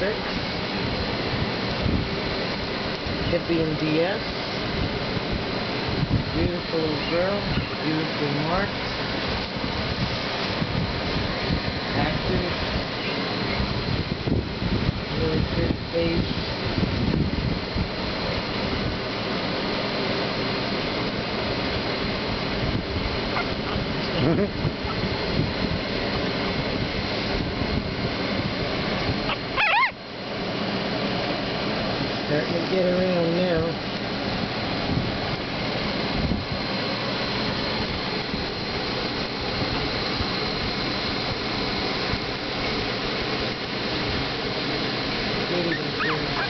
puppy number six. Hippie and DS. Beautiful girl, beautifully marked. Active. Really good face. Starting to get around now. Thank you.